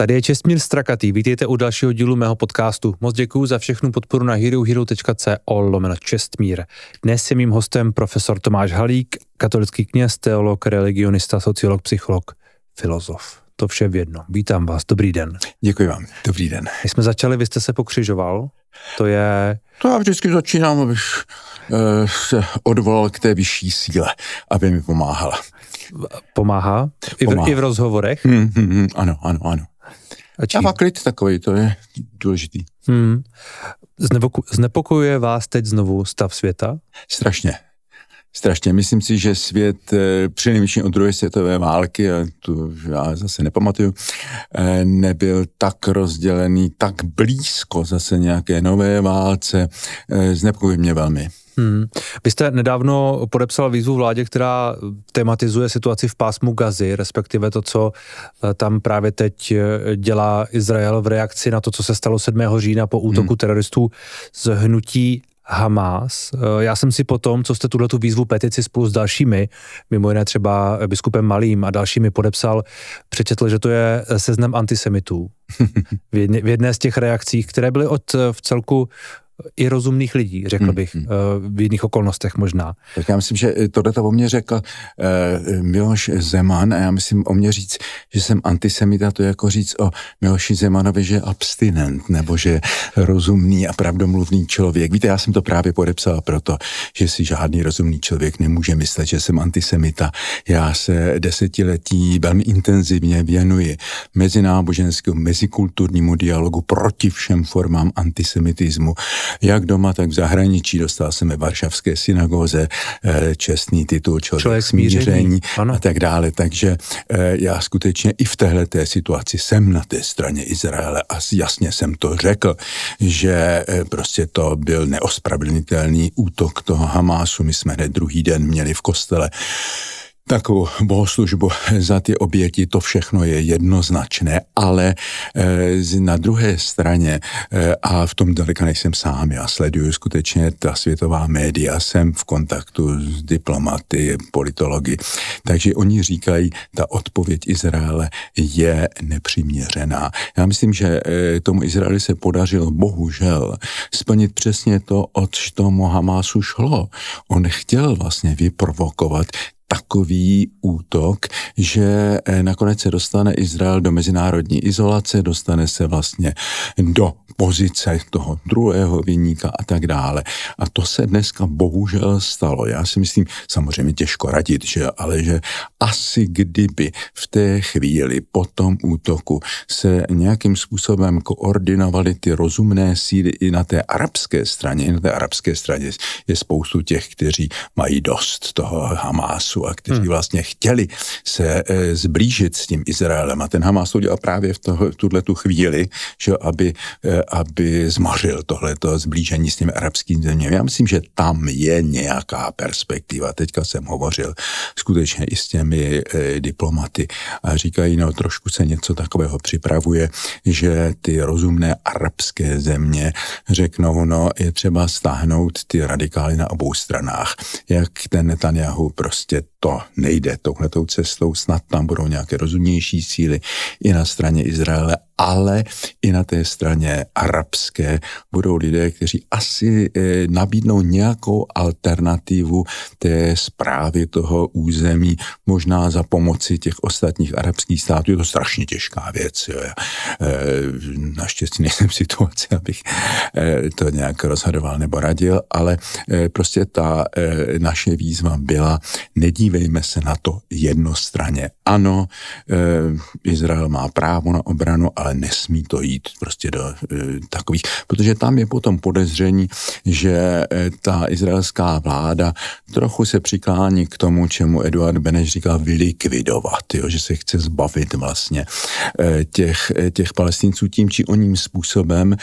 Tady je Čestmír Strakatý, vítejte u dalšího dílu mého podcastu. Moc děkuji za všechnu podporu na herohero.co lomeno Čestmír. Dnes je mým hostem profesor Tomáš Halík, katolický kněz, teolog, religionista, sociolog, psycholog, filozof. To vše v jedno. Vítám vás, dobrý den. Děkuji vám, dobrý den. My jsme začali, vy jste se pokřižoval, to je... To já vždycky začínám, abych e, se odvolal k té vyšší síle, aby mi pomáhala. Pomáhá? I v, Pomáhá. I v rozhovorech? Hmm, hmm, hmm, ano, ano, ano. A A klid takový, to je důležitý. Hmm. Znepokojuje vás teď znovu stav světa? Strašně. Strašně. Myslím si, že svět eh, přinejmenším od druhé světové války, a tu já zase nepamatuju, eh, nebyl tak rozdělený, tak blízko zase nějaké nové válce. Eh, znepokojuje mě velmi. Hmm. Vy jste nedávno podepsal výzvu vládě, která tematizuje situaci v pásmu Gazy, respektive to, co tam právě teď dělá Izrael v reakci na to, co se stalo 7. října po útoku hmm. teroristů z hnutí Hamas. Eh, já jsem si potom, co jste tuhle tu výzvu petici spolu s dalšími, mimo jiné třeba biskupem Malým a dalšími podepsal, přečetl, že to je seznam antisemitů. V jedné, v jedné z těch reakcí, které byly od v celku i rozumných lidí, řekl hmm, bych, hmm. v jiných okolnostech možná. Tak já myslím, že tohle to o mě řekl uh, Miloš Zeman a já myslím o mě říct, že jsem antisemita, to je jako říct o Miloši Zemanovi, že je abstinent, nebo že rozumný a pravdomluvný člověk. Víte, já jsem to právě podepsal proto, že si žádný rozumný člověk nemůže myslet, že jsem antisemita. Já se desetiletí velmi intenzivně věnuji mezináboženskému, mezikulturnímu dialogu proti všem formám antisemitismu jak doma, tak v zahraničí. Dostal jsem ve Varšavské synagoze eh, čestný titul člověk, člověk smíření, smíření a tak dále. Takže eh, já skutečně i v téhle té situaci jsem na té straně Izraele a jasně jsem to řekl, že eh, prostě to byl neospravedlnitelný útok toho Hamásu. My jsme hned druhý den měli v kostele takovou bohoslužbu za ty oběti, to všechno je jednoznačné, ale e, na druhé straně, e, a v tom daleka nejsem sám, já sleduju skutečně ta světová média, jsem v kontaktu s diplomaty, politologi, takže oni říkají, ta odpověď Izraele je nepřiměřená. Já myslím, že e, tomu Izraeli se podařilo bohužel splnit přesně to, od tomu Hamásu šlo. On chtěl vlastně vyprovokovat takový útok, že eh, nakonec se dostane Izrael do mezinárodní izolace, dostane se vlastně do pozice toho druhého vyníka a tak dále. A to se dneska bohužel stalo. Já si myslím, samozřejmě těžko radit, že, ale že asi kdyby v té chvíli po tom útoku se nějakým způsobem koordinovaly ty rozumné síly i na té arabské straně, i na té arabské straně je spoustu těch, kteří mají dost toho Hamásu a kteří hmm. vlastně chtěli se e, zblížit s tím Izraelem. A ten Hamas to dělal právě v, toho, v tuhle tu chvíli, že aby e, aby zmařil tohleto zblížení s těmi arabskými zeměmi. Já myslím, že tam je nějaká perspektiva. Teďka jsem hovořil skutečně i s těmi e, diplomaty a říkají, no trošku se něco takového připravuje, že ty rozumné arabské země řeknou, no je třeba stáhnout ty radikály na obou stranách. Jak ten Netanyahu prostě to nejde touhletou cestou, snad tam budou nějaké rozumnější síly i na straně Izraele, ale i na té straně arabské budou lidé, kteří asi eh, nabídnou nějakou alternativu té zprávy toho území, možná za pomoci těch ostatních arabských států. Je to strašně těžká věc. Jo. Eh, naštěstí nejsem v situaci, abych eh, to nějak rozhodoval nebo radil, ale prostě ta naše výzva byla, nedívejme se na to jednostranně. Ano, Izrael má právo na obranu, ale ale nesmí to jít prostě do e, takových, protože tam je potom podezření, že e, ta izraelská vláda trochu se přiklání k tomu, čemu Eduard Beneš říkal vylikvidovat, jo, že se chce zbavit vlastně e, těch, těch palestinců tím či oním způsobem,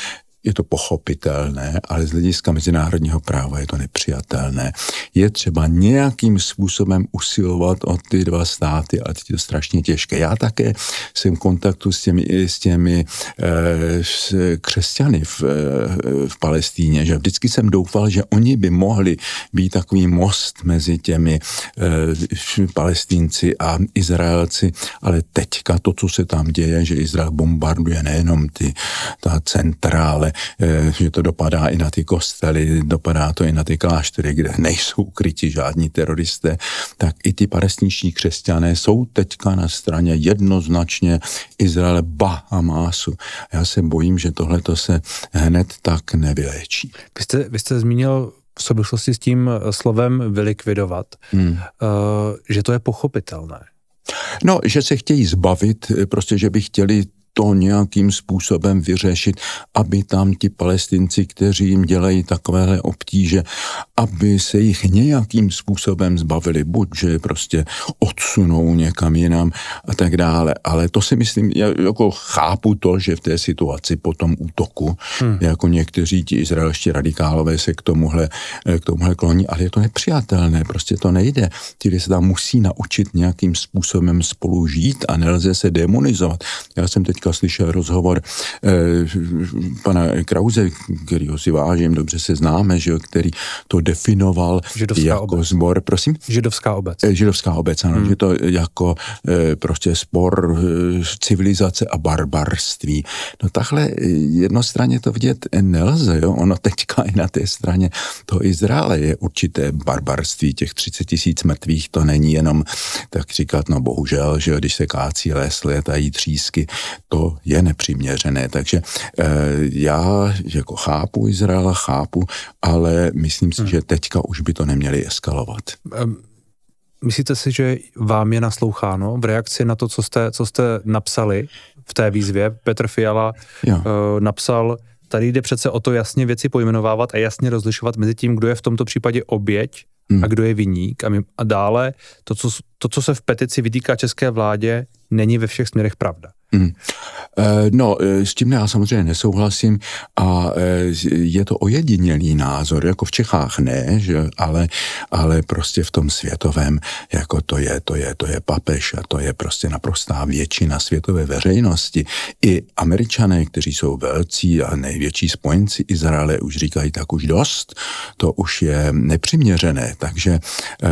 je to pochopitelné, ale z hlediska mezinárodního práva je to nepřijatelné. Je třeba nějakým způsobem usilovat o ty dva státy, ale je to strašně těžké. Já také jsem v kontaktu s těmi, s těmi e, s křesťany v, e, v Palestíně, že vždycky jsem doufal, že oni by mohli být takový most mezi těmi e, palestínci a Izraelci, ale teďka to, co se tam děje, že Izrael bombarduje nejenom ty, ta centra, ale že to dopadá i na ty kostely, dopadá to i na ty kláštery, kde nejsou ukryti žádní teroristé, tak i ty palestinští křesťané jsou teďka na straně jednoznačně Izraele ba Hamásu. Já se bojím, že tohle to se hned tak nevyléčí. Vy jste, vy jste zmínil v souvislosti s tím slovem vylikvidovat, hmm. uh, že to je pochopitelné. No, že se chtějí zbavit, prostě, že by chtěli to nějakým způsobem vyřešit, aby tam ti palestinci, kteří jim dělají takovéhle obtíže, aby se jich nějakým způsobem zbavili, buď že prostě odsunou někam jinam a tak dále. Ale to si myslím, já jako chápu to, že v té situaci po tom útoku, hmm. jako někteří ti izraelští radikálové se k tomuhle, k tomuhle kloní, ale je to nepřijatelné, prostě to nejde. Ti lidé se tam musí naučit nějakým způsobem spolu žít a nelze se demonizovat. Já jsem teďka slyšel rozhovor eh, pana Krause, kterýho si vážím, dobře se známe, že, který to definoval Židovská jako obec. zbor, prosím? Židovská obec. Eh, židovská obec, ano, hmm. že to jako eh, prostě spor eh, civilizace a barbarství. No takhle jednostranně to vidět nelze, jo? ono teďka i na té straně toho Izraele je určité barbarství, těch 30 tisíc mrtvých, to není jenom tak říkat, no bohužel, že když se kácí les, létají třísky, to je nepřiměřené, takže eh, já jako chápu Izraela, chápu, ale myslím si, hmm. že teďka už by to neměli eskalovat. Myslíte si, že vám je nasloucháno v reakci na to, co jste, co jste napsali v té výzvě? Petr Fiala jo. uh, napsal, tady jde přece o to jasně věci pojmenovávat a jasně rozlišovat mezi tím, kdo je v tomto případě oběť hmm. a kdo je viník. A, my, a dále to co, to, co se v petici vytýká české vládě, není ve všech směrech pravda. Mm. No, eh, s tím já samozřejmě nesouhlasím a je to ojedinělý názor, jako v Čechách ne, že, ale, ale prostě v tom světovém, jako to je, to je, to je papež a to je prostě naprostá většina světové veřejnosti. I američané, kteří jsou velcí a největší spojenci Izraele, už říkají tak už dost, to už je nepřiměřené, takže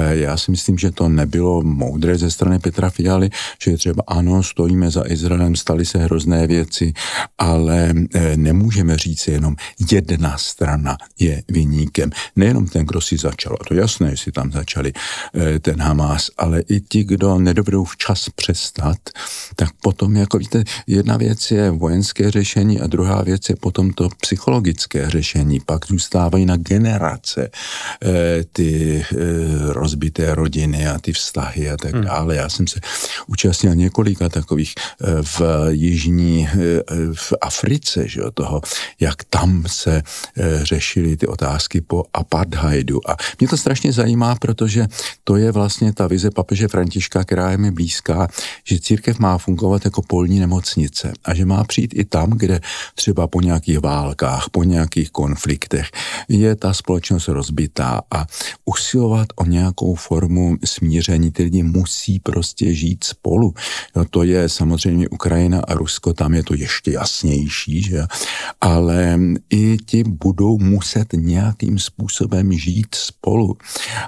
já si myslím, že to nebylo moudré ze strany Petra Fialy, že třeba ano, stojíme za Izraelem, staly se hrozné věci, ale eh, nemůžeme říct jenom jedna strana je vyníkem. Nejenom ten, kdo si začal, a to jasné, jestli tam začali eh, ten Hamas, ale i ti, kdo nedovedou včas přestat, tak potom, jako víte, jedna věc je vojenské řešení a druhá věc je potom to psychologické řešení. Pak zůstávají na generace eh, ty rozbité rodiny a ty vztahy a tak hmm. dále. Já jsem se účastnil několika takových v v jižní, eh, v Africe, že jo, toho, jak tam se eh, řešily ty otázky po apartheidu. A mě to strašně zajímá, protože to je vlastně ta vize papeže Františka, která je mi blízká, že církev má fungovat jako polní nemocnice a že má přijít i tam, kde třeba po nějakých válkách, po nějakých konfliktech je ta společnost rozbitá a usilovat o nějakou formu smíření, ty lidi musí prostě žít spolu. No, to je samozřejmě Ukrajina a Rusko, tam je to ještě jasnější, že? ale i ti budou muset nějakým způsobem žít spolu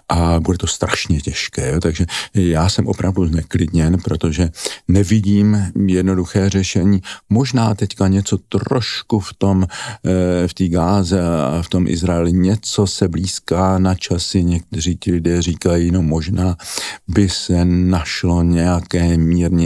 a bude to strašně těžké, jo? takže já jsem opravdu neklidněn, protože nevidím jednoduché řešení. Možná teďka něco trošku v tom, eh, v té Gáze a v tom Izraeli, něco se blízká na časy, někteří ti lidé říkají, no možná by se našlo nějaké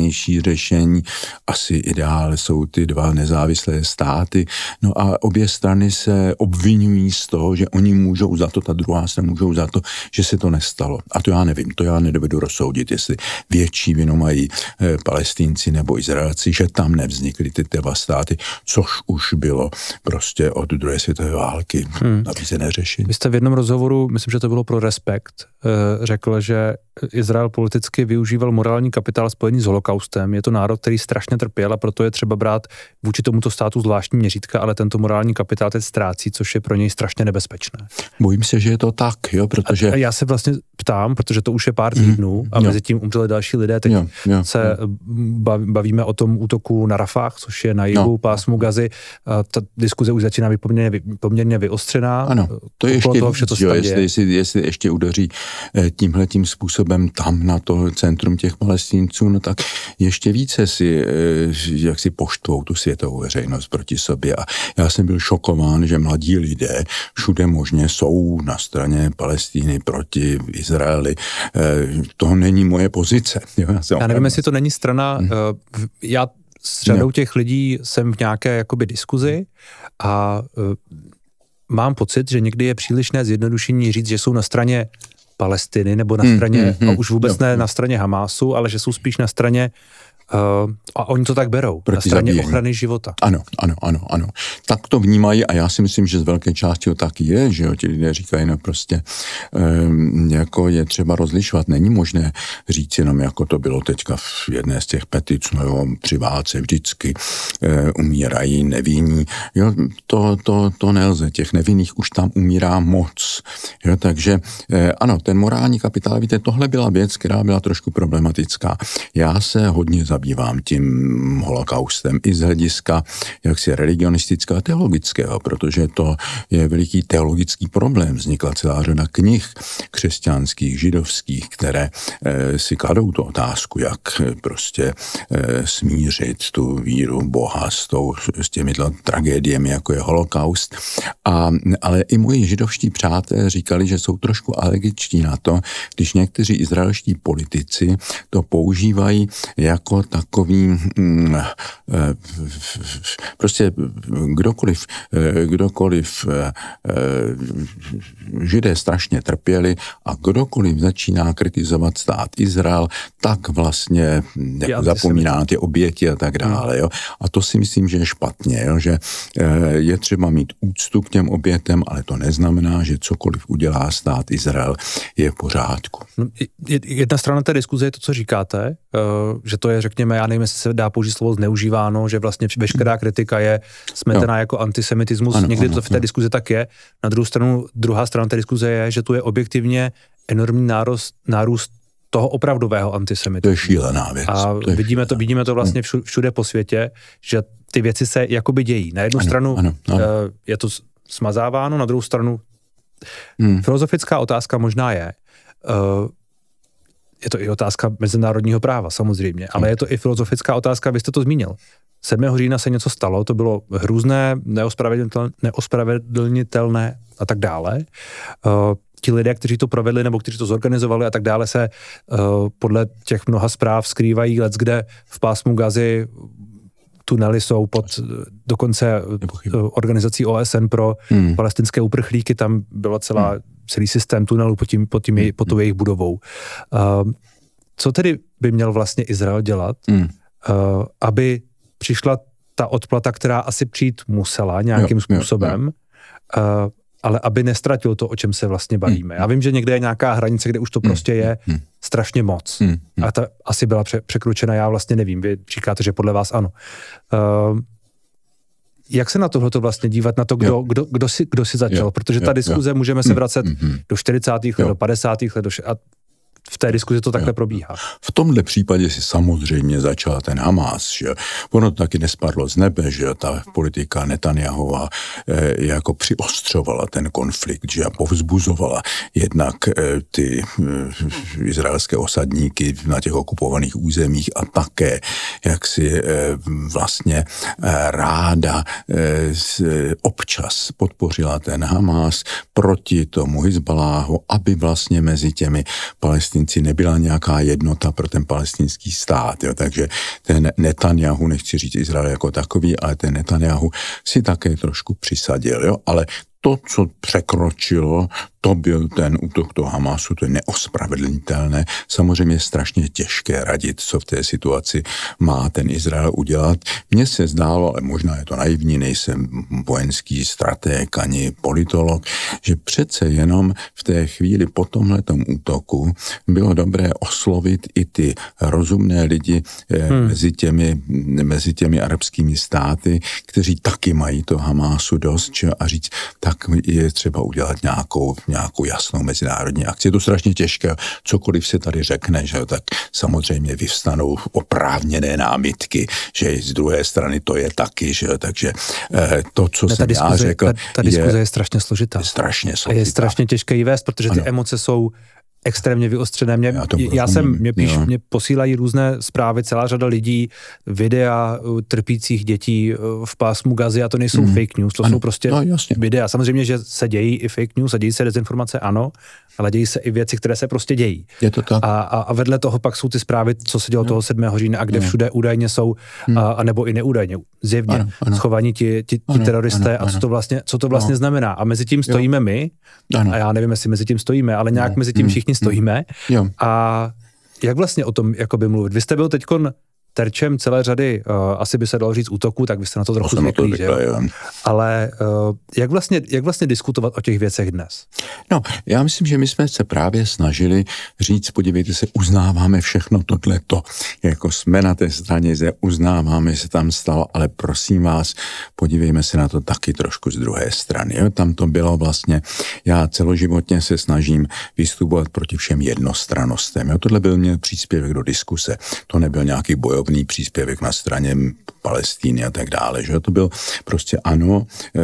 mírnější řešení asi ideál jsou ty dva nezávislé státy. No a obě strany se obvinují z toho, že oni můžou za to, ta druhá strana můžou za to, že se to nestalo. A to já nevím, to já nedovedu rozsoudit, jestli větší vinu mají e, palestinci nebo Izraelci, že tam nevznikly ty dva státy, což už bylo prostě od druhé světové války hmm. nabízené řešení. Vy jste v jednom rozhovoru, myslím, že to bylo pro Respekt, e, řekl, že Izrael politicky využíval morální kapitál spojený s holokaustem. Je to národ, který strašně trpěl a proto je třeba brát vůči tomuto státu zvláštní měřítka, ale tento morální kapitál teď ztrácí, což je pro něj strašně nebezpečné. Bojím se, že je to tak, jo, protože... A já se vlastně ptám, protože to už je pár týdnů a mezi tím umřeli další lidé. Teď jo, jo, se jo. bavíme o tom útoku na Rafah, což je na jihu no. pásmu Gazy. Ta diskuze už začíná být poměrně, poměrně vyostřená. Ano, to je ještě toho vše, co jo, jestli, jestli, jestli ještě udeří eh, tímhle tím způsobem tam na to centrum těch palestinců, no tak ještě více si, eh, jak si poštvou tu světovou veřejnost proti sobě. A já jsem byl šokován, že mladí lidé všude možně jsou na straně Palestíny proti Izraeli. Eh, to není moje pozice. Já, já nevím, jestli to není strana, hmm. já s řadou no. těch lidí jsem v nějaké jakoby diskuzi a mám pocit, že někdy je přílišné zjednodušení říct, že jsou na straně Palestiny nebo na hmm, straně, hmm, hmm, a už vůbec no, ne na straně Hamásu, ale že jsou spíš na straně Uh, a oni to tak berou, Proti na straně zabíjení. ochrany života. Ano, ano, ano, ano. Tak to vnímají a já si myslím, že z velké části to tak je, že jo, ti lidé říkají, no prostě um, jako je třeba rozlišovat. Není možné říct jenom, jako to bylo teďka v jedné z těch petic, no jo, při válce vždycky uh, umírají nevinní. Jo, to, to, to nelze, těch nevinných už tam umírá moc. Jo, takže uh, ano, ten morální kapitál, víte, tohle byla věc, která byla trošku problematická. Já se hodně zabývám zabývám tím holokaustem i z hlediska jaksi religionistického a teologického, protože to je veliký teologický problém. Vznikla celá řada knih křesťanských, židovských, které e, si kladou tu otázku, jak prostě e, smířit tu víru Boha s, tou, s těmi tragédiemi, jako je holokaust. A, ale i moji židovští přátelé říkali, že jsou trošku alergičtí na to, když někteří izraelští politici to používají jako takový, mm, eh, prostě kdokoliv, eh, kdokoliv eh, židé strašně trpěli a kdokoliv začíná kritizovat stát Izrael, tak vlastně jako zapomíná na ty oběti a tak dále. Jo? A to si myslím, že je špatně, jo? že je třeba mít úctu k těm obětem, ale to neznamená, že cokoliv udělá stát Izrael je v pořádku. No, jedna strana té diskuze je to, co říkáte, že to je, řekněme, já nevím, jestli se dá použít slovo zneužíváno, že vlastně veškerá kritika je smetená jo. jako antisemitismus. Ano, Někdy ano, to v té ano. diskuzi tak je. Na druhou stranu, druhá strana té diskuze je, že tu je objektivně enormní nárůst, nárůst toho opravdového antisemitismu. To je šílená věc. A to vidíme, šílená. to, vidíme to vlastně všude, všude po světě, že ty věci se jakoby dějí. Na jednu ano, stranu ano, ano. Eh, je to smazáváno, na druhou stranu hmm. filozofická otázka možná je, uh, je to i otázka mezinárodního práva samozřejmě, ale je to i filozofická otázka, vy jste to zmínil. 7. října se něco stalo, to bylo hrůzné, neospravedlnitelné a tak dále. Uh, ti lidé, kteří to provedli nebo kteří to zorganizovali a tak dále, se uh, podle těch mnoha zpráv skrývají let, kde v pásmu Gazy tunely jsou pod dokonce organizací OSN pro hmm. palestinské uprchlíky, tam byla celá hmm celý systém tunelu pod, tím, pod, tím, mm. pod tou jejich budovou. Uh, co tedy by měl vlastně Izrael dělat, mm. uh, aby přišla ta odplata, která asi přijít musela nějakým jo, způsobem, jo, jo. Uh, ale aby nestratil to, o čem se vlastně bavíme. Mm. Já vím, že někde je nějaká hranice, kde už to mm. prostě je mm. strašně moc. A ta asi byla pře- překročena, já vlastně nevím. Vy říkáte, že podle vás ano. Uh, jak se na tohle vlastně dívat, na to, kdo, kdo, kdo, si, kdo si začal? Jo. Protože ta jo. diskuze jo. můžeme se vracet mm-hmm. do 40. let, jo. do 50. let, do, a v té diskuzi to takhle jo. probíhá. V tomhle případě si samozřejmě začal ten Hamas, že ono to taky nespadlo z nebe, že ta politika Netanyahova eh, jako přiostřovala ten konflikt, že a povzbuzovala jednak eh, ty eh, izraelské osadníky na těch okupovaných územích a také jak si eh, vlastně eh, ráda eh, občas podpořila ten Hamas proti tomu Hezbaláhu, aby vlastně mezi těmi palestinskými palestinci nebyla nějaká jednota pro ten palestinský stát. Jo. Takže ten Netanyahu, nechci říct Izrael jako takový, ale ten Netanyahu si také trošku přisadil. Jo. Ale to, co překročilo, to byl ten útok toho Hamasu, to je neospravedlnitelné. Samozřejmě je strašně těžké radit, co v té situaci má ten Izrael udělat. Mně se zdálo, ale možná je to naivní, nejsem vojenský strateg ani politolog, že přece jenom v té chvíli po tomhletom útoku bylo dobré oslovit i ty rozumné lidi eh, hmm. mezi, těmi, mezi těmi arabskými státy, kteří taky mají to Hamásu dost, že, a říct, tak je třeba udělat nějakou nějakou jasnou mezinárodní akci. Je to strašně těžké, cokoliv se tady řekne, že tak samozřejmě vyvstanou oprávněné námitky, že z druhé strany to je taky, že takže eh, to, co ne, jsem diskuze, já řekl, ta, ta diskuze je, je strašně složitá. Je strašně složitá. A je strašně těžké ji vést, protože ty ano. emoce jsou extrémně vyostřené. Mě, já, já jsem, mě, píš, mě posílají různé zprávy, celá řada lidí, videa uh, trpících dětí uh, v pásmu Gazy a to nejsou mm. fake news, to ano. jsou prostě no, jasně. videa. Samozřejmě, že se dějí i fake news a dějí se dezinformace, ano, ale dějí se i věci, které se prostě dějí. Je to tak. A, a, a vedle toho pak jsou ty zprávy, co se dělo no. toho 7. října a kde no. všude údajně jsou, hmm. a, a nebo i neúdajně, zjevně ano, ano. schovaní ti, ti, ti ano, teroristé ano, a co to vlastně, co to vlastně no. znamená. A mezi tím stojíme jo. my, ano. a já nevím, jestli mezi tím stojíme, ale nějak no. mezi tím hmm. všichni. Stojíme. Jo. A jak vlastně o tom jakoby mluvit? Vy jste byl teďkon terčem celé řady, uh, asi by se dalo říct útoků, tak byste na to trochu zvyklí, že jo? Ale uh, jak, vlastně, jak vlastně diskutovat o těch věcech dnes? No, já myslím, že my jsme se právě snažili říct, podívejte se, uznáváme všechno tohleto, jako jsme na té straně, že uznáváme, že se tam stalo, ale prosím vás, podívejme se na to taky trošku z druhé strany. Jo? Tam to bylo vlastně, já celoživotně se snažím vystupovat proti všem jednostranostem. Jo? Tohle byl mě příspěvek do diskuse, to nebyl nějaký bojový drobný příspěvek na straně Palestíny a tak dále. Že to byl prostě ano, eh,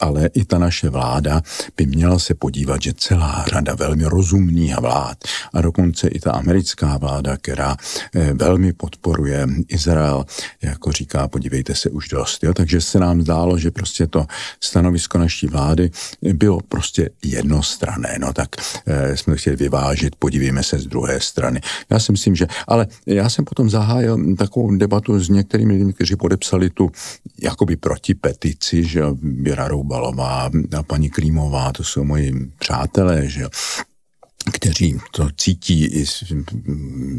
ale i ta naše vláda by měla se podívat, že celá řada velmi rozumných vlád a dokonce i ta americká vláda, která eh, velmi podporuje Izrael, jako říká, podívejte se už dost. Jo? Takže se nám zdálo, že prostě to stanovisko naší vlády bylo prostě jednostrané. No tak eh, jsme chtěli vyvážit, podívejme se z druhé strany. Já si myslím, že, ale já jsem potom zahájil zahájil takovou debatu s některými lidmi, kteří podepsali tu jakoby proti petici, že Věra Roubalová a paní Klímová, to jsou moji přátelé, že kteří to cítí i s,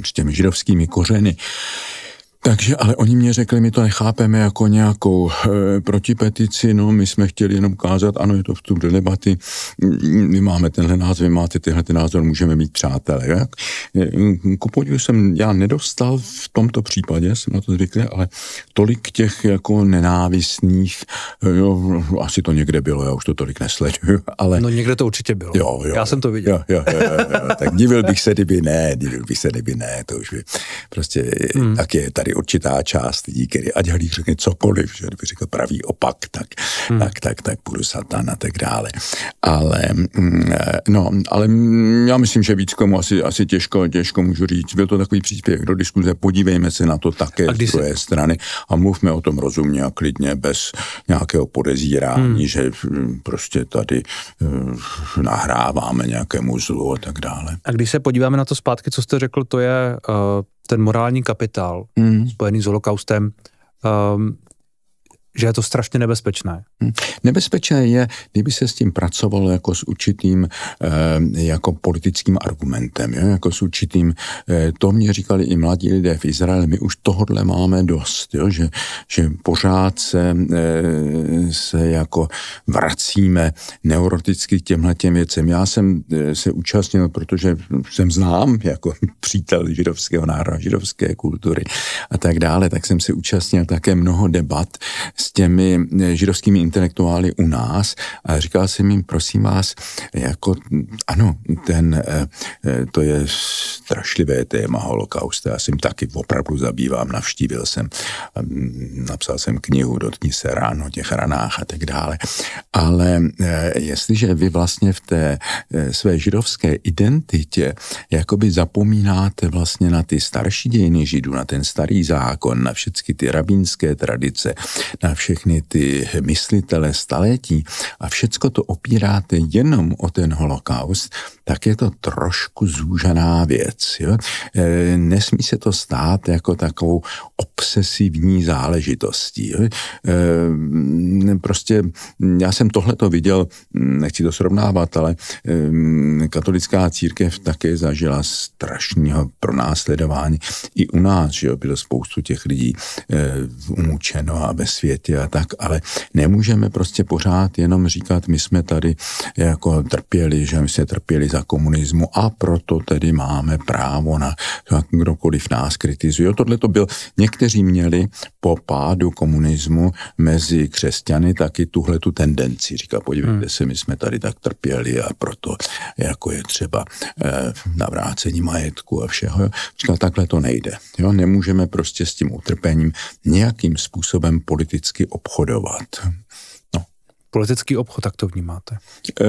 s těmi židovskými kořeny. Takže, ale oni mě řekli, my to nechápeme jako nějakou e, protipetici, no my jsme chtěli jenom ukázat, ano, je to vstup do debaty, my máme tenhle názor, vy máte tenhle ten názor, můžeme mít přátelé. Jak? Eh, ku podivu jsem já nedostal v tomto případě, jsem na to zvyklý, ale tolik těch jako nenávistných, eh, jo, asi to někde bylo, já už to tolik nesleduju, ale... No někde to určitě bylo. Jo, jo, já jsem to viděl. Jo, jo, jo, jo, jo. tak divil bych se, kdyby ne, divil bych se, kdyby ne, to už by prostě hmm. tak je tady tady určitá část lidí, který ať Halík řekne cokoliv, že kdyby řekl pravý opak, tak, hmm. tak, tak, tak budu satan a tak dále. Ale, mm, no, ale já myslím, že víc komu asi, asi těžko, těžko můžu říct. Byl to takový příspěvek do diskuze, podívejme se na to také z druhé se... strany a mluvme o tom rozumně a klidně, bez nějakého podezírání, hmm. že mm, prostě tady uh, nahráváme nějakému zlu a tak dále. A když se podíváme na to zpátky, co jste řekl, to je uh, ten morální kapitál mm. spojený s holokaustem, um, že je to strašně nebezpečné. Hmm. Nebezpečné je, kdyby se s tím pracovalo jako s určitým eh, jako politickým argumentem, jo? jako s určitým, eh, to mě říkali i mladí lidé v Izraeli, my už tohodle máme dost, jo? Že, že pořád se, eh, se jako vracíme neuroticky k těmhle těm věcem. Já jsem se účastnil, protože jsem znám jako přítel židovského národa, židovské kultury a tak dále, tak jsem se účastnil také mnoho debat s těmi eh, židovskými intelektuály u nás a říkal jsem jim, prosím vás, jako ano, ten, eh, eh, to je strašlivé téma holokaust, já jsem taky opravdu zabývám, navštívil jsem, napsal jsem knihu, dotkni se ráno těch ranách a tak dále, ale jestliže vy vlastně v té své židovské identitě jakoby zapomínáte vlastně na ty starší dějiny židů, na ten starý zákon, na všechny ty rabínské tradice, na všechny ty myslitele staletí a všecko to opíráte jenom o ten holokaust, tak je to trošku zúžená věc. Jo? E, nesmí se to stát jako takovou obsesivní záležitostí. Jo? E, prostě já jsem tohle to viděl, nechci to srovnávat, ale e, katolická církev také zažila strašného pronásledování. I u nás, že jo, bylo spoustu těch lidí umučeno a ve světě a tak, ale nemůžeme prostě pořád jenom říkat, my jsme tady jako trpěli, že my jsme trpěli za komunismu a proto tedy máme právo na kdokoliv nás kritizuje. Tohle to byl, někteří měli po pádu komunismu mezi křesťany taky tuhle tu tendenci. Říká, podívejte hmm. se, my jsme tady tak trpěli a proto jako je třeba eh, navrácení majetku a všeho. Říká, takhle to nejde. Jo? Nemůžeme prostě s tím utrpením nějakým způsobem politicky obchodovat. No. Politický obchod, tak to vnímáte? E,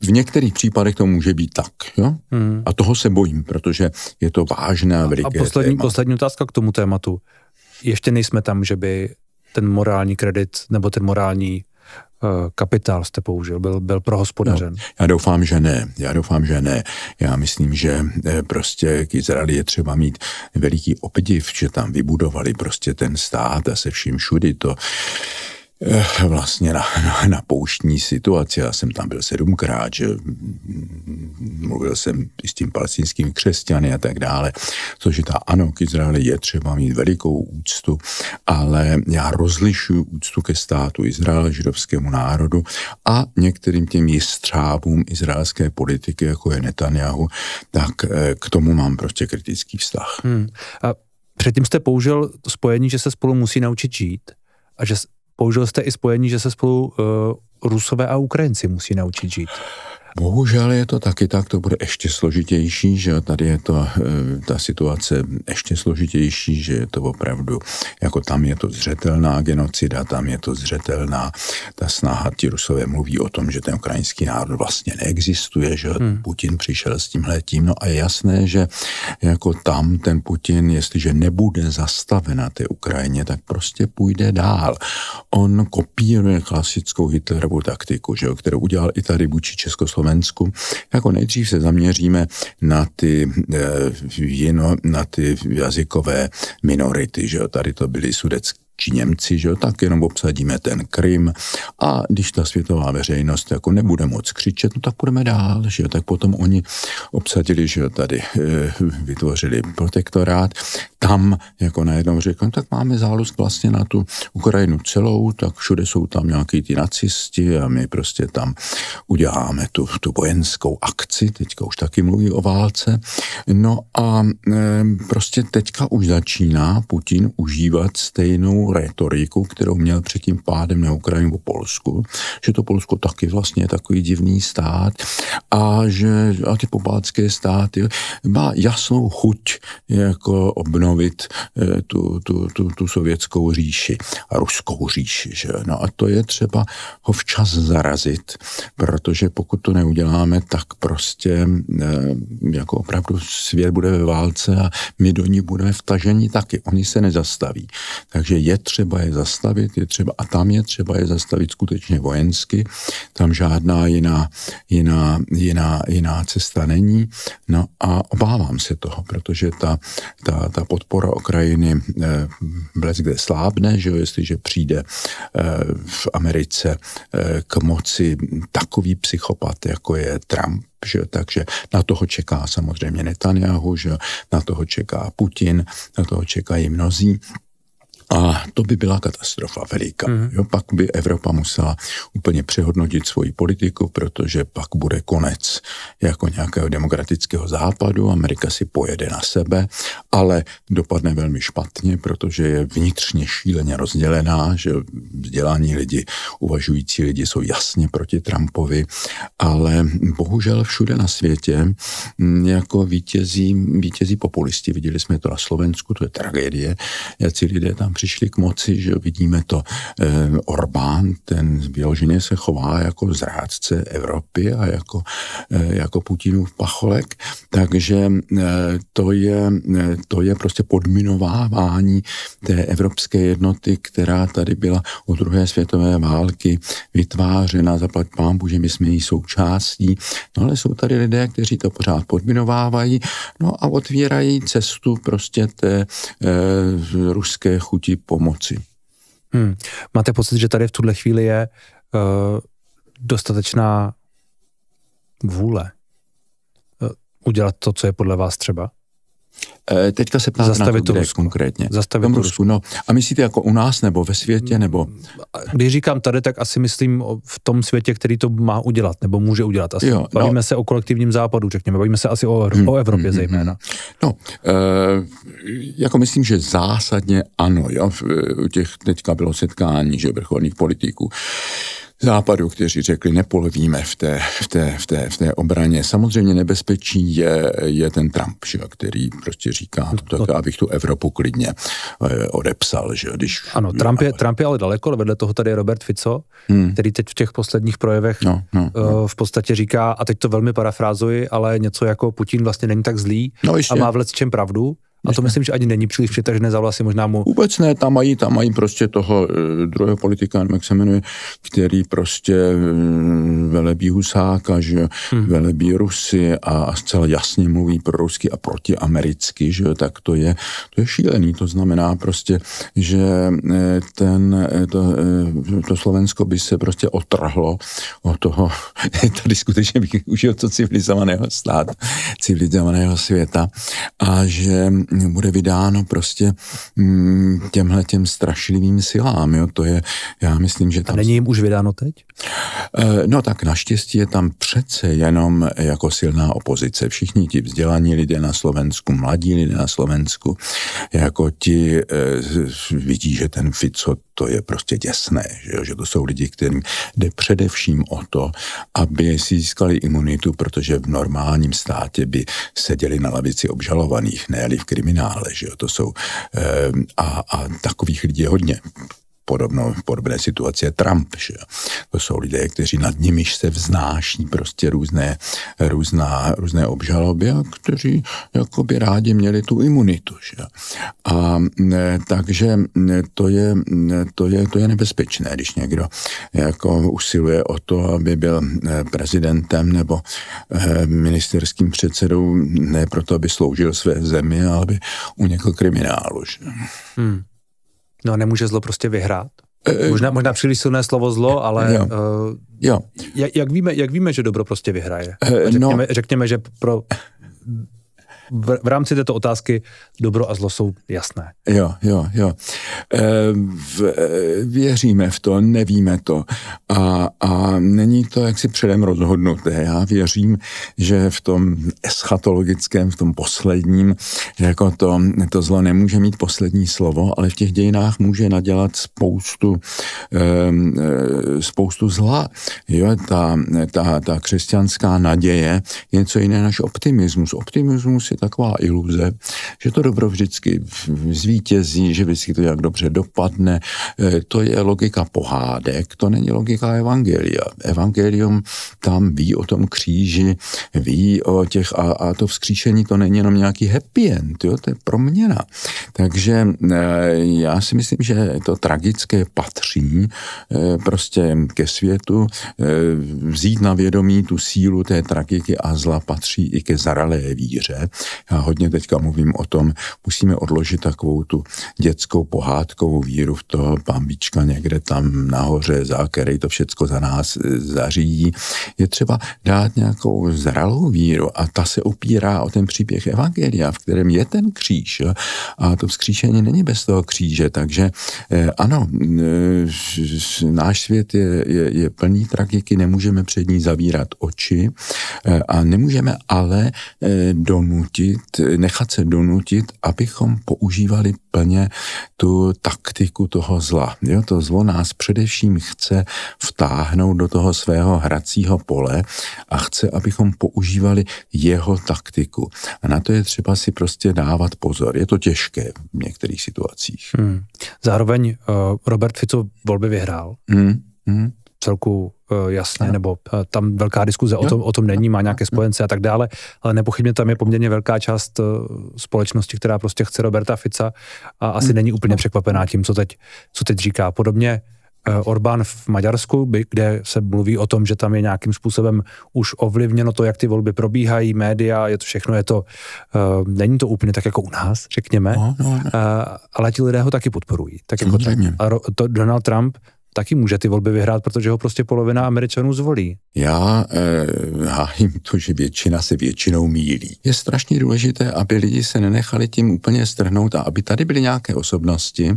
v některých případech to může být tak. Jo? Hmm. A toho se bojím, protože je to vážné a veliké A poslední, téma. poslední otázka k tomu tématu. Ještě nejsme tam, že by ten morální kredit nebo ten morální uh, kapitál jste použil, byl, byl prohospodařen? No, já doufám, že ne. Já doufám, že ne. Já myslím, že eh, prostě k Izraeli je třeba mít veliký obdiv, že tam vybudovali prostě ten stát a se vším všudy to Eh, vlastně na, na, na pouštní situaci. Já jsem tam byl sedmkrát, že mluvil jsem s tím palestinským křesťany a tak dále, což je ta ano, k Izraeli je třeba mít velikou úctu, ale já rozlišuju úctu ke státu Izraele, židovskému národu a některým těm jistřábům izraelské politiky, jako je Netanyahu, tak eh, k tomu mám prostě kritický vztah. Hmm. A předtím jste použil to spojení, že se spolu musí naučit žít a že použil jste i spojení, že se spolu uh, Rusové a Ukrajinci musí naučit žít. Bohužel je to taky tak, to bude ještě složitější, že tady je to eh, ta situace ještě složitější, že je to opravdu, jako tam je to zřetelná genocida, tam je to zřetelná ta snaha, ti Rusové mluví o tom, že ten ukrajinský národ vlastně neexistuje, že hmm. Putin přišel s tím tím, no a je jasné, že jako tam ten Putin, jestliže nebude zastaven na té Ukrajině, tak prostě půjde dál. On kopíruje klasickou Hitlerovu taktiku, že kterou udělal i tady vůči Československu Slovensku. Jako nejdřív se zaměříme na ty, eh, jino, na ty jazykové minority, že jo, tady to byly sudecké či Němci, že jo, tak jenom obsadíme ten Krym. A když ta světová veřejnost jako nebude moc křičet, no tak půjdeme dál, že jo, tak potom oni obsadili, že jo, tady e, vytvořili protektorát, tam jako najednou řekli, no, tak máme zálusk vlastně na tu Ukrajinu celou, tak všude jsou tam nějaký ty nacisti a my prostě tam uděláme tu, tu vojenskou akci, teďka už taky mluví o válce, no a e, prostě teďka už začíná Putin užívat stejnou retoriku, kterou měl před tím pádem na Ukrajinu po Polsku, že to Polsko taky vlastně je takový divný stát a že a ty pobaltské státy má jasnou chuť jako obnovit eh, tu, tu, tu, tu sovětskou říši a ruskou říši. Že? No a to je třeba ho včas zarazit, protože pokud to neuděláme, tak prostě eh, jako opravdu svět bude ve válce a my do ní budeme vtaženi taky. Oni se nezastaví. Takže je třeba je zastavit, je třeba, a tam je třeba je zastavit skutečně vojensky, tam žádná jiná, jiná, jiná, jiná cesta není. No a obávám se toho, protože ta, ta, ta podpora Ukrajiny eh, kde slábne, že jo, jestliže přijde eh, v Americe eh, k moci takový psychopat, jako je Trump, že, takže na toho čeká samozřejmě Netanyahu, že na toho čeká Putin, na toho čekají mnozí. A to by byla katastrofa veliká. Mm. Jo, pak by Evropa musela úplně přehodnotit svoji politiku, protože pak bude konec jako nějakého demokratického západu. Amerika si pojede na sebe, ale dopadne velmi špatně, protože je vnitřně šíleně rozdělená, že vzdělání lidi, uvažující lidi jsou jasně proti Trumpovi, ale bohužel všude na světě mm, jako vítězí, vítězí populisti. Viděli jsme to na Slovensku, to je tragédie, jak lidé tam přišli k moci, že vidíme to Orbán, ten vyloženě se chová jako zrádce Evropy a jako, jako Putinův pacholek, takže to je, to je prostě podminovávání té evropské jednoty, která tady byla od druhé světové války vytvářena, zaplať pámbu, že my jsme její součástí, no ale jsou tady lidé, kteří to pořád podminovávají, no a otvírají cestu prostě té e, ruské chuti pomoci. Hmm. Máte pocit, že tady v tuhle chvíli je uh, dostatečná vůle uh, udělat to, co je podle vás třeba? Eh, teďka se ptáte Zastavit na to, Rusku. konkrétně. Zastavit to Rusku. No. A myslíte jako u nás, nebo ve světě, nebo? Když říkám tady, tak asi myslím v tom světě, který to má udělat, nebo může udělat. Asi. Jo, bavíme no. se o kolektivním západu, řekněme. Bavíme se asi o, hmm, o Evropě hmm, hmm zejména. No, e, jako myslím, že zásadně ano. Jo. U těch teďka bylo setkání, že vrcholných politiků západu, kteří řekli, nepolevíme v té, v té, v té, v té obraně. Samozřejmě nebezpečí je, je ten Trump, že, který prostě říká, no, tak, abych tu Evropu klidně eh, odepsal. Že, když, ano, Trump je, Trump je ale daleko, ale vedle toho tady je Robert Fico, hmm. který teď v těch posledních projevech no, no, no. v podstatě říká, a teď to velmi parafrázuji, ale něco jako Putin vlastně není tak zlý no, a má v čem pravdu. A to myslím, že ani není příliš přitažené za vlasy, možná mu... Vůbec ne, tam mají, tam mají prostě toho e, druhého politika, jak se jmenuje, který prostě e, velebí Husáka, že hmm. velebí Rusy a zcela jasně mluví pro rusky a proti americky, že tak to je, to je šílený, to znamená prostě, že e, ten, to, to Slovensko by se prostě otrhlo od toho, tady skutečně bych užil to civilizovaného státu, civilizovaného světa a že bude vydáno prostě mm, těmhle těm strašlivým silám. Jo? To je, já myslím, že tam... A není jim už vydáno teď? Eh, no tak naštěstí je tam přece jenom jako silná opozice. Všichni ti vzdělaní lidé na Slovensku, mladí lidé na Slovensku, jako ti e, vidí, že ten Fico to je prostě děsné, že, jo? že to jsou lidi, kterým jde především o to, aby si získali imunitu, protože v normálním státě by seděli na lavici obžalovaných, ne v kriminále, že jo? to jsou e, a, a takových lidí je hodně podobnou, podobné situaci je Trump. Že? To jsou lidé, kteří nad nimiž se vznáší prostě různé, různá, různé obžaloby a kteří jakoby rádi měli tu imunitu. Že? A takže to, je, to, je, to je nebezpečné, když někdo jako usiluje o to, aby byl prezidentem nebo eh, ministerským předsedou, ne proto, aby sloužil své zemi, ale aby unikl kriminálu. Že? Hmm. No a nemůže zlo prostě vyhrát? E, možná, možná příliš silné slovo zlo, ale jo. Uh, jo. Jak, jak, víme, jak víme, že dobro prostě vyhraje? Řekněme, no. řekněme že pro v, v rámci této otázky dobro a zlo jsou jasné. Jo, jo, jo. E, v, e, věříme v to, nevíme to a, a není to jaksi předem rozhodnuté. Já věřím, že v tom eschatologickém, v tom posledním, že jako to, to zlo nemůže mít poslední slovo, ale v těch dějinách může nadělat spoustu, e, spoustu zla. Jo, ta, ta, ta křesťanská naděje je něco jiné než optimismus. Optimismus je taková iluze, že to dobro vždycky zvítězí, že vždycky to jak dobře dopadne. E, to je logika pohádek, to není logika evangelia. Evangelium tam ví o tom kříži, ví o těch a, a to vzkříšení to není jenom nějaký happy end, jo, to je proměna. Takže e, já si myslím, že to tragické patří e, prostě ke světu, vzít na vědomí tu sílu té tragiky a zla patří i ke zaralé víře já hodně teďka mluvím o tom, musíme odložit takovou tu dětskou pohádkovou víru v toho bambička někde tam nahoře, za který to všecko za nás e, zařídí. Je třeba dát nějakou zralou víru a ta se opírá o ten příběh Evangelia, v kterém je ten kříž. A to vzkříšení není bez toho kříže, takže e, ano, e, náš svět je, je, je plný tragiky, nemůžeme před ní zavírat oči a nemůžeme ale donutit donutit, nechat se donutit, abychom používali plně tu taktiku toho zla. Jo, to zlo nás především chce vtáhnout do toho svého hracího pole a chce, abychom používali jeho taktiku. A na to je třeba si prostě dávat pozor. Je to těžké v některých situacích. Hmm. Zároveň uh, Robert Fico volby vyhrál. Hmm. Hmm celku uh, jasné, ano. nebo uh, tam velká diskuze o tom, o tom není, má nějaké spojence a tak dále, ale nepochybně tam je poměrně velká část uh, společnosti, která prostě chce Roberta Fica a asi hmm. není úplně překvapená tím, co teď, co teď říká. Podobně Orbán v Maďarsku, kde se mluví o tom, že tam je nějakým způsobem už ovlivněno to, jak ty volby probíhají, média, je to všechno, je to, uh, není to úplně tak jako u nás, řekněme, no, no, no. Uh, ale ti lidé ho taky podporují. Tak jako a to Donald Trump taky může ty volby vyhrát, protože ho prostě polovina Američanů zvolí. Já eh, hájím to, že většina se většinou mílí. Je strašně důležité, aby lidi se nenechali tím úplně strhnout a aby tady byly nějaké osobnosti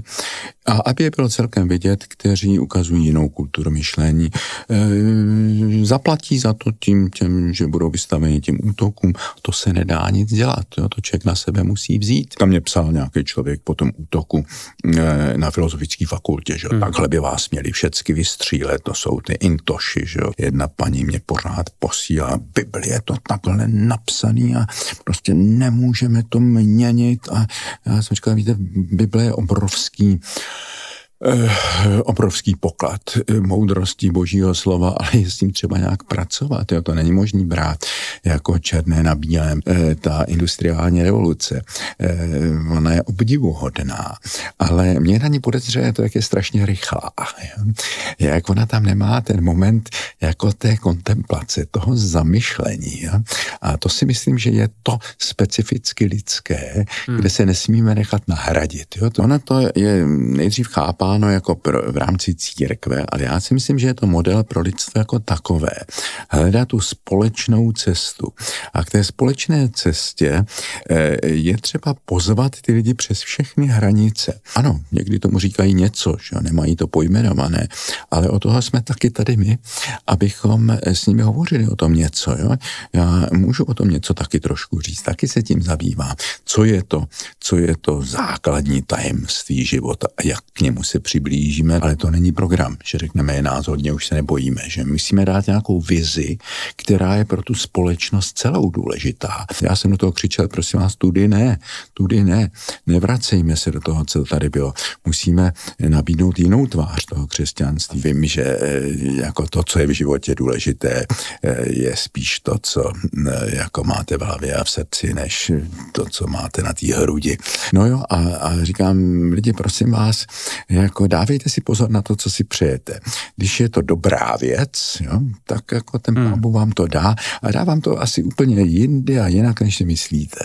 a aby je bylo celkem vidět, kteří ukazují jinou kulturu myšlení. E, zaplatí za to tím, těm, že budou vystaveni tím útokům. To se nedá nic dělat. Jo? To člověk na sebe musí vzít. Tam mě psal nějaký člověk po tom útoku e, na filozofické fakultě, že hmm. takhle by vás měli všecky vystřílet, to jsou ty intoši, že jo. Jedna paní mě pořád posílá, Bibli je to takhle napsaný a prostě nemůžeme to měnit a já jsem říkal, víte, Bible je obrovský obrovský poklad eh, moudrosti božího slova, ale je s tím třeba nějak pracovat. Jo? To není možný brát jako černé na bílém. E, ta industriální revoluce, e, ona je obdivuhodná, ale mě na ní podezře to, jak je strašně rychlá. Jo? Jak ona tam nemá ten moment jako té kontemplace, toho zamyšlení. Jo? A to si myslím, že je to specificky lidské, hmm. kde se nesmíme nechat nahradit. Jo? To ona to je nejdřív chápá vnímáno jako pro, v rámci církve, ale já si myslím, že je to model pro lidstvo jako takové. Hledat tu společnou cestu. A k té společné cestě eh, je třeba pozvat ty lidi přes všechny hranice. Ano, někdy tomu říkají něco, že nemají to pojmenované, ale o toho jsme taky tady my, abychom s nimi hovořili o tom něco. Jo? Já můžu o tom něco taky trošku říct, taky se tím zabývám. Co je to, co je to základní tajemství života a jak k němu se přiblížíme, ale to není program, že řekneme, je nás hodně, už se nebojíme, že musíme dát nějakou vizi, která je pro tu společnost celou důležitá. Já jsem do toho křičel, prosím vás, tudy ne, tudy ne, nevracejme se do toho, co tady bylo. Musíme nabídnout jinou tvář toho křesťanství. Vím, že eh, jako to, co je v životě důležité, eh, je spíš to, co eh, jako máte v hlavě a v srdci, než to, co máte na té hrudi. No jo, a, a říkám, lidi, prosím vás, jak jako dávejte si pozor na to, co si přejete. Když je to dobrá věc, jo, tak jako ten hmm. vám to dá a dá vám to asi úplně jindy a jinak, než si myslíte.